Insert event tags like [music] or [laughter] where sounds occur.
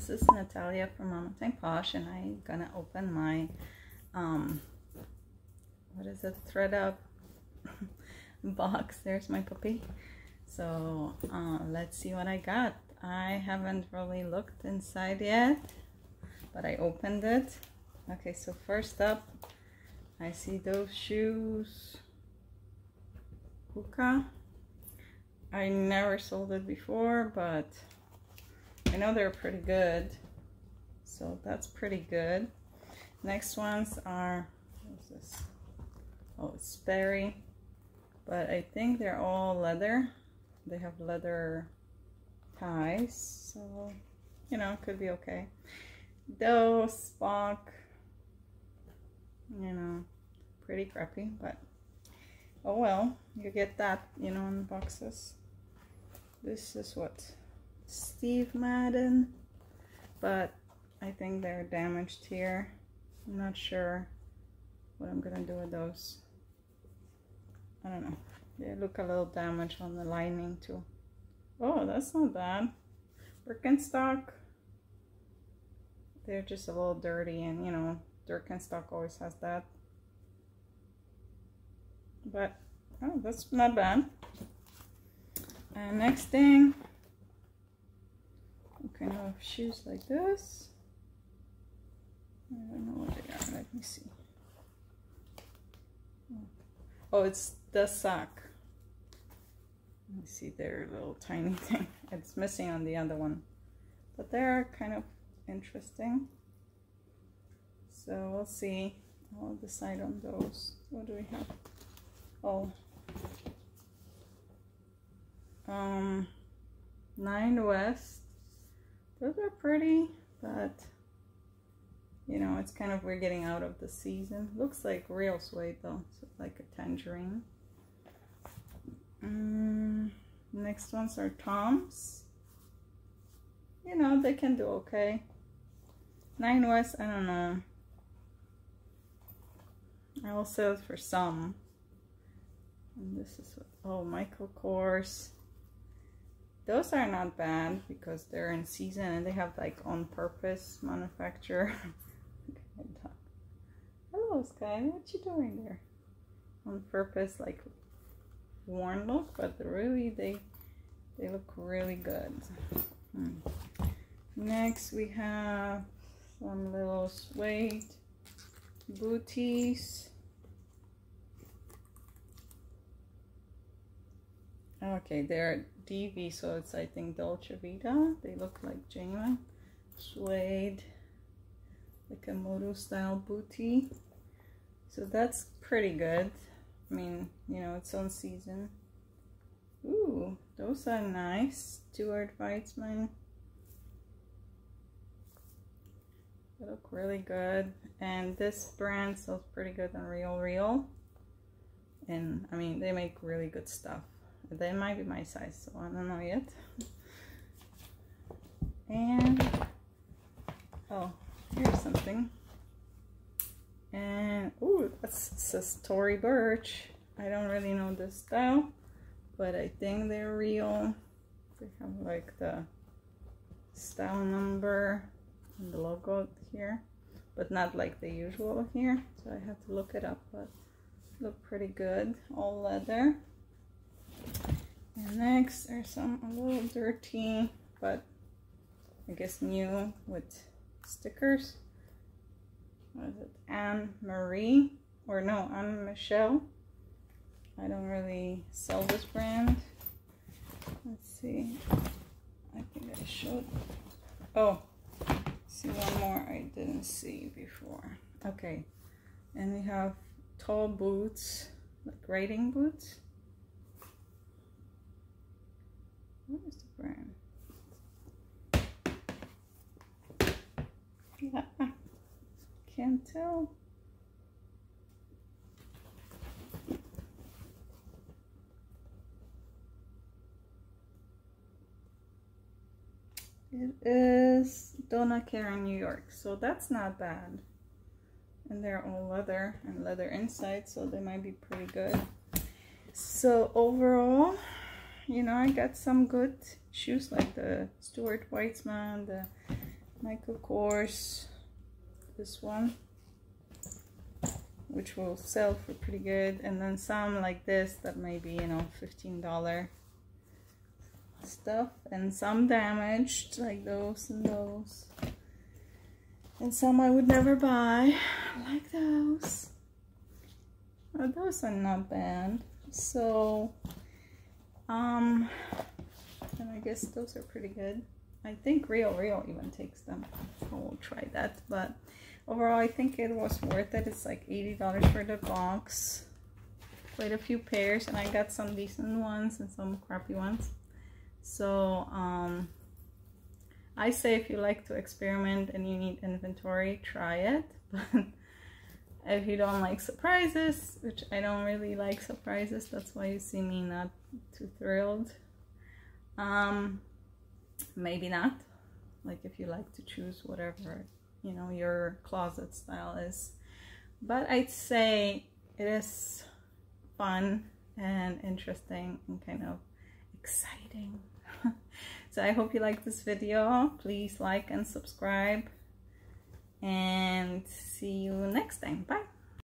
this is Natalia from Mama Time Posh and I'm gonna open my um what is it ThredUp [laughs] box. There's my puppy. So uh, let's see what I got. I haven't really looked inside yet but I opened it. Okay so first up I see those shoes. Hoka I never sold it before but I know they're pretty good. So that's pretty good. Next ones are, what's this? Oh, it's Sperry. But I think they're all leather. They have leather ties. So, you know, could be okay. Those, Spock, you know, pretty crappy, but oh well, you get that, you know, in the boxes. This is what Steve Madden, but I think they're damaged here. I'm not sure what I'm gonna do with those. I don't know. They look a little damaged on the lining too. Oh, that's not bad. Birkenstock. They're just a little dirty and you know, Birkenstock always has that. But, oh, that's not bad. And next thing, kind of shoes like this. I don't know what they are. Let me see. Oh, it's the sock. Let me see their little tiny [laughs] thing. It's missing on the other one. But they're kind of interesting. So we'll see. I'll decide on those. What do we have? Oh. Um, Nine West those are pretty, but you know, it's kind of, we're getting out of the season. Looks like real suede though, so like a tangerine. Um, next ones are Toms. You know, they can do okay. Nine West, I don't know. I will sell it for some. And this is what, oh, Michael Kors. Those are not bad because they're in season and they have like on purpose manufacture. [laughs] Hello Sky, what you doing there? On purpose like worn look, but really they they look really good. Hmm. Next we have some little suede booties. Okay, they're DV, so it's I think Dolce Vita. They look like genuine suede, like a moto style booty. So that's pretty good. I mean, you know, it's on season. Ooh, those are nice. Stuart Weitzman. They look really good. And this brand sells pretty good on Real Real. And I mean, they make really good stuff. They might be my size, so I don't know yet. And, oh, here's something. And, oh, that's says Tory Burch. I don't really know this style, but I think they're real. They have like the style number and the logo here, but not like the usual here. So I have to look it up, but look pretty good. All leather. And next are some a little dirty, but I guess new with stickers. What is it? Anne Marie, or no, Anne Michelle. I don't really sell this brand. Let's see. I think I showed. Oh, see one more I didn't see before. Okay, and we have tall boots, like riding boots. What is the brand? Yeah, can't tell. It is Donna Karan, New York. So that's not bad. And they're all leather and leather inside, so they might be pretty good. So overall, you know, I got some good shoes like the Stuart Weitzman, the Michael Kors, this one, which will sell for pretty good. And then some like this that may be, you know, $15 stuff. And some damaged, like those and those. And some I would never buy, like those. Oh, those are not bad. So, um, and I guess those are pretty good. I think Real Real even takes them. I will try that. But overall, I think it was worth it. It's like $80 for the box. Quite a few pairs. And I got some decent ones and some crappy ones. So, um, I say if you like to experiment and you need inventory, try it. [laughs] But if you don't like surprises, which I don't really like surprises, that's why you see me not too thrilled. Um, maybe not. Like if you like to choose whatever you know your closet style is. But I'd say it is fun and interesting and kind of exciting. [laughs] So I hope you like this video. Please like and subscribe. And see you next time. Bye